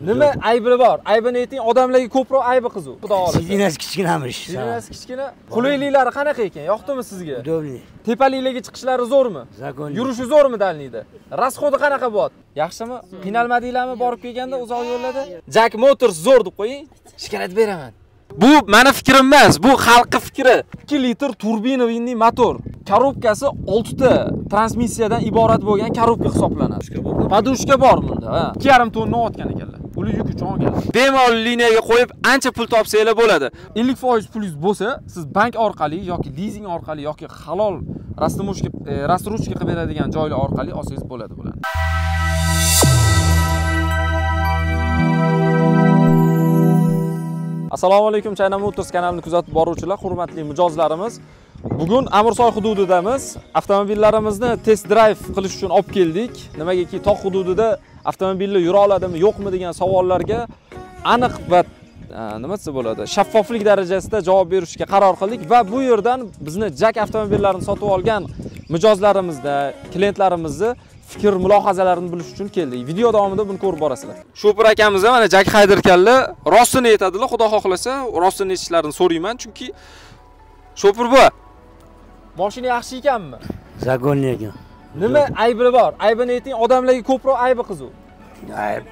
nima aybi bor? Aybini ayting odamlarga ko'proq aybi qizuv xudo xohlasa. Sidinasi kichkinamish. Sirinasi kichkina. Qulayliklari qanaqa ekan? Yoqdimi sizga? Удобный. tepaliklarga chiqishlari zo'rmi? Законный. yurishi zo'rmi dalniyda? Rasxodi qanaqa bo'lyapti yaxshimi? Qiynalmadinglarmi? Borib kelganda uzoq yo'llarda jack motors zo'r deb qo'ying. Shikoyat beraman. Bu mani fikrim emas bu xalqni fikri. 2 litr turbinoviy motor. Korobkasi 6 ta transmissiyadan iborat bo'lgan korobka hisoblanadi. Podushka bor bunda ha. 2,5 tonna otgan ekanlar puli yuki cho'ngan bemalol liniyaga qo'yib ancha pul topsanglar bo'ladi. 50% pulingiz bo'lsa siz bank orqali yoki lizing orqali yoki halol rastomoshka e, rastruchka qilib beradigan joylar orqali olsangiz bo'ladi bularni assalomu alaykum chayna motors kanalini kuzatib boruvchilar hurmatli mijozlarimiz. Bugun amirsoy hududidamiz. Avtomobillarimizni test drive qilish uchun olib keldik. Nimagaki tog' hududida avtomobillar yura oladimi yo'qmi degan savollarga aniq va e, nima desa bo'ladi shaffoflik darajasida javob berishga qaror qildik va bu yerdan bizni jak avtomobillarini sotib olgan mijozlarimizda klientlarimizni fikr mulohazalarini bilish uchun keldik. Video davomida buni ko'rib borasizlar. Shopir akamiz ham mana jak haydarkanlar rostini aytadilar xudo xohlasa rostini aytishlarini so'rayman chunki shopir buva moshina yaxshi ekanmi? Законный ekan. Nima aybi bor aybini ayting odamlarga ko'proq aybi qizuv Ayb.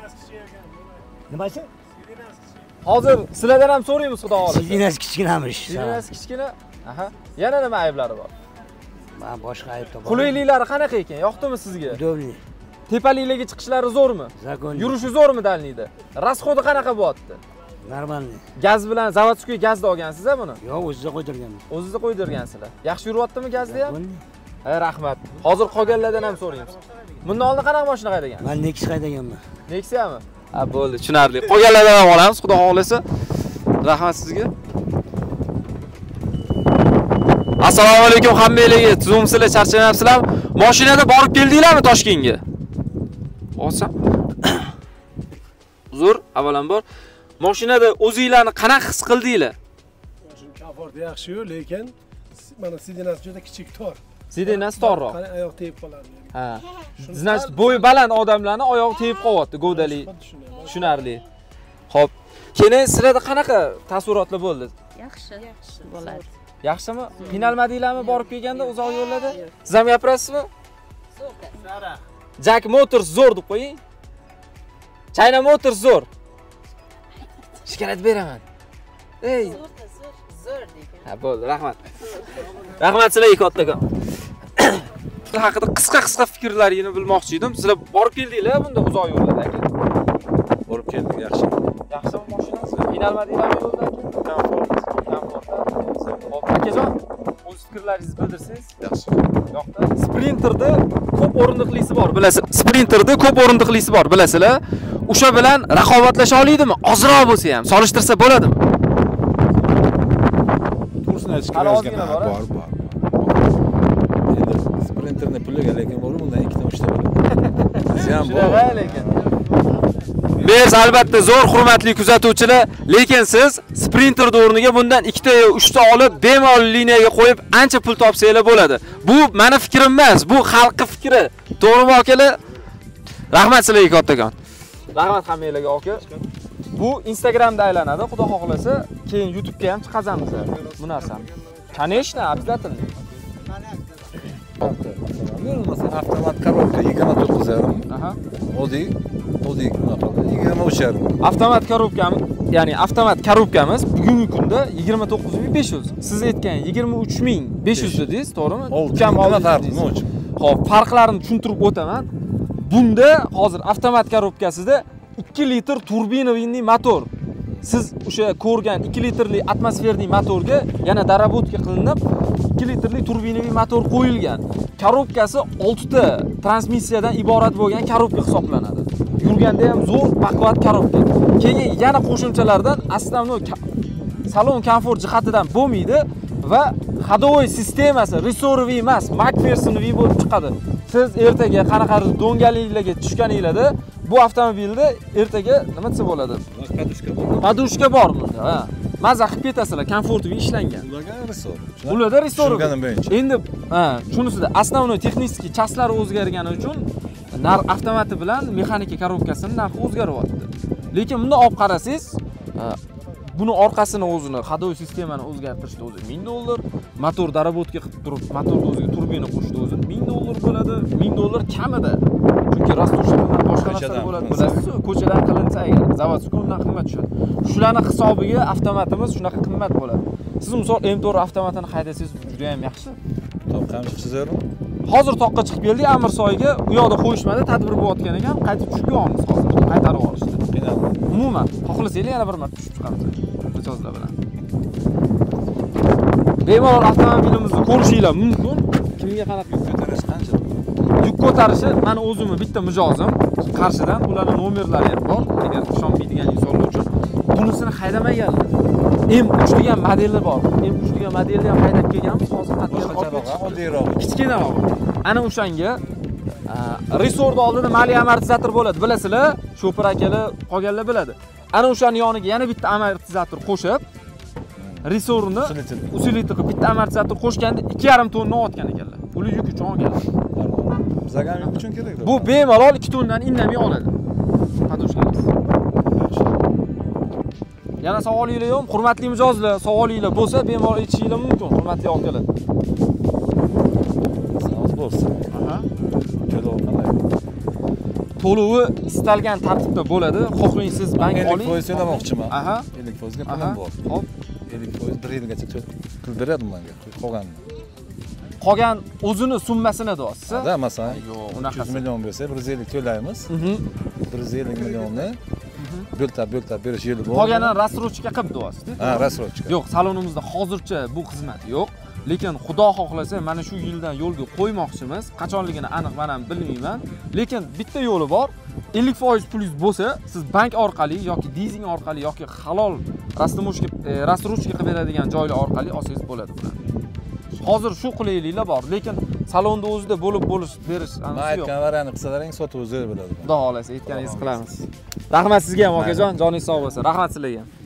Nimasi? hozir sizlardan ham so'raymiz xudo xohlasa Sidinasi kichkinamish. Sizinasi kichkina aha yana nima ayblari bor Men boshqa ayb topaman. qulayliklari qanaqa ekan yoqdimi sizga Удобный. tepaliklarga chiqishlari zo'rmi Законный. yurishi zo'rmi dalniyda rasxodi qanaqa bo'lyapti Нормальный. gaz bilan заводской gazda olgansiz a buni Yo'q, o'zida qo'ydirganman. o'zingizni qo'ydirgansizlar yaxshi yuryaptimi gazda ham. Ha rahmat. Hozir qolganlardan ham so'raymiz. Bundan oldin qanaqa mashina haydagan Men Nexus haydaganman. nexiami? Ha bo'ldi. Tushunarli. Qolganlardan ham olamiz xudo xohlasa. Rahmat sizga. Assalomu alaykum hammanglarga tuzumsizlar charchamayapsizlarmi mashinada borib keldinglarmi toshkentga? Olsam. Uzr avvalambor. Mashinada o'zinglarni qanaqa his qildinglar? Komforti yaxshi-yu, lekin mana sidinasi juda kichik tor. Sidinasi torroq. Qani oyoq tegib qoladi. ha. Значит bo'yi baland odamlarni oyog'i tegib qolyapti shunday. tushunarli. Ho'p. Keyin sizlarda qanaqa taassurotlar bo'ldi? Yaxshi. Yaxshi. Bo'ladi. Yaxshimi? Qiynalmadinglarmi borib kelganda uzoq yo'llarda siz ham gapirasizmi? Jack motors zo'r deb qo'ying. Chayna motors zo'r. Shikoyat beraman. Ey. Zo'r degan. Ha bo'ldi. Rahmat. Rahmat sizlarga kattakon sizlar haqida qisqa qisqa fikrlaringizni bilmoqchi edim. Sizlar borib keldinglar bunda uzoq yo'llarda aka. Borib keldik yaxshi. yaxshimi mashinangiz qiynalmadinglarmi yo'lda aka? Komfort akajon o'z fikrlaringizni bildirsangiz. Yaxshi. yoqda. Sprinterda ko'p o'rindiqlisi bor bilasiz sprinterda ko'p o'rindiqlisi bor bilasizlar. O'sha bilan raqobatlasha olaydimi ozroq bo'lsa ham solishtirsa bo'ladimi? Kursini aytishga bor. bor. Endi sprinterni puliga lekin bor, undan ikkita uchta bo'ladi. Siz ham bor. lekin Biz albatta zo'r hurmatli kuzatuvchilar, lekin siz sprinterni o'rniga bundan ikkita yo uchta olib bemalol liniyaga qo'yib ancha pul topsanglar bo'ladi. Bu mani fikrim emas, bu xalqning fikri. To'g'rimi akalar? Rahmat sizlarga kattakon. Rahmat hammanglarga aka. Bu Instagramda aylanadi, xudo xohlasa, keyin YouTube'ga ham chiqazamiz bu narsani. Конечно, обязательно. Masalan, avtomat коробка 29 yarim. Aha. Oddiy, oddiy unaqa 23 yarim. avtomat korobkamiz ya'ni avtomat korobkamiz bugungi kunda 29500 siz aytgan 23500 dedingiz to'g'rimi ukam dedingiz. nima uchun? Xo'p, farqlarini tushuntirib o'taman. Bunda hozir avtomat korobkasida 2 litr turbinoviy motor. Siz o'sha ko'rgan 2 litrli atmosferniy motorga yana darabotka qilinib 2 litrli turbinoviy motor qo'yilgan. Korobkasi 6 ta transmissiyadan iborat bo'lgan korobka hisoblanadi. Yurganda ham zo'r, baquvvat korobka. Keyin yana qo'shimchalardan основной salon komfort jihatidan bo'lmaydi va ходовой sistemasi resorviy emas, McPhersonviy bo'lib chiqadi. Siz ertaga qanaqadir do'ngaliklarga tushganinglarda bu avtomobilda ertaga nima desa bo'ladi? Podushka bor. Podushka bor bunda, ha. Maza qilib ketasizlar, komfortviy ishlangan. Ularga risor. Ularda resorviy. Tushunganim bo'yicha. Endi ha, shunisida основной texnik chaslar o'zgargani uchun nar avtomati bilan mexanika korobkasini narxi o'zgaryapti. lekin bunday olib qarasangiz buni orqasini o'zini ходовой sistemani o'zgartirishda o'zi 1000 dollar motor dоработка qilib turib motorni o'ziga turbina qo'shishda o'zi 1000 dollar bo'ladi 1000 dollar kamida chunki bilan boshqa narsa Ko'chadan bo'ladi. Qilinsa. bilasiz ko'chadan qilinsa agar. Заводской undan qimmat tushadi. Shularni hisobiga avtomatimiz shunaqa qimmat bo'ladi. Siz misol m4 avtomatini haydasangiz juda ham yaxshi. Qamchi chizarmi? hozir toqqa chiqib keldik. Amirsoyga u yoqda qo'yishmadi. Tadbir bo'layotgan ekan qaytib tushib kelyapmiz hozir qaytarib olishdi. Umuman xohlasanglar yana bir marta tushib chiqamiz. Mijozlar bilan. Bemalol avtomobilimizni ko'rishinglar mumkin. Kimga qarab yuk Ko'tarish qancha? Yuk ko'tarishi mani o'zimni bitta mijozim. Qarshidan ularni nomerlari ham bor. Agar ishonmaydigan insonlar uchun. Bunisini haydamaganlar. M3 degan modeli bor. M3 degan modelni ham haydab kelganmiz. Hozir Boshqacharoq, oddiyroq. kichkinaroq ana o'shanga resorni oldida mali amortizator bo'ladi. Bilasizlar sho'pir akalar qolganlar biladi. Ana o'shani yoniga yana bitta amortizator qo'shib resorni usilitel qilib bitta amortizator qo'shganda 2,5 tonna otgan ekanlar. Puli yuk uchun olganlar Yuk uchun kerak. bu bemalol 2 tonnani indamay oladi podoshkangiz yana savolingiz yo'qmi hurmatli mijozlar savolingiz bo'lsa bemalol aytishinglar mumkin hurmatli akalar Savol bo'lsa. Aha. To'lov qanday? to'lovi istalgan tartibda bo'ladi xohlang siz bank 50 oling foiz to'lamoqchiman. aha 50 foizga pulim bor. hop 50 foiz 1 yilgacha to'l- pul beradi menga. Qolganini. Qolgan o'zini summasini deyapsiz Da, masalan, yo'q 100 unaqasi million bersa 150 to'laymiz. Mhm. 150 millionni bo'ltab bo'ltab berish yili bor. qolganini рассрочка qilib deyapsiz Ha, рассрочка. yo'q salonimizda hozircha bu xizmat yo'q lekin xudo xohlasa mana shu yildan yo'lga qo'ymoqchimiz qachonligini aniq man ham bilmayman lekin bitta yo'li bor 50% pulingiz bo'lsa siz bank orqali yoki dizing orqali yoki halol рассрочка qilib beradigan joylar orqali olsangiz bo'ladi hozir shu qulayliklar bor lekin salonda o'zida bo'lib bo'lish berish yo'q. aytgan variantni qilsalaring sotuv o'zi bo'ladi. xudo xohlasa aytganingizni qilamiz. Rahmat sizga ham okajon joningiz sog' bo'lsin. Rahmat sizlarga. ham